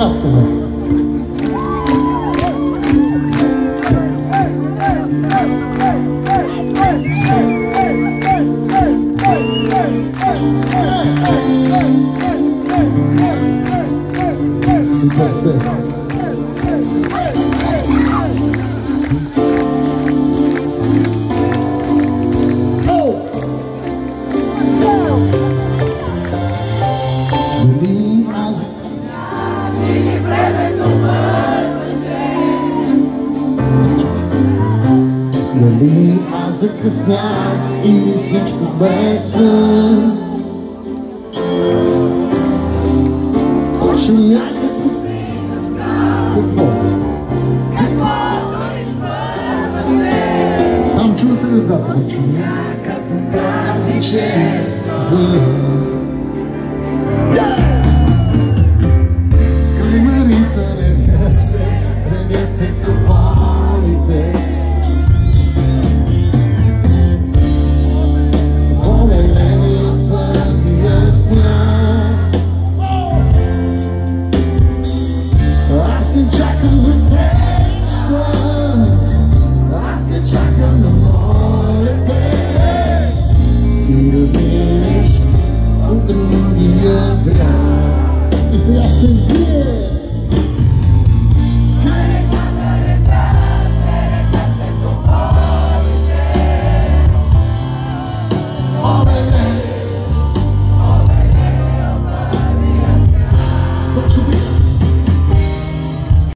gimnastykę. Super, super. Дали аз закъснях или всичко бе сън. Точно някакво Какво? Там чувате децата, чуя Някакво празничен звън drugi obraz I ja z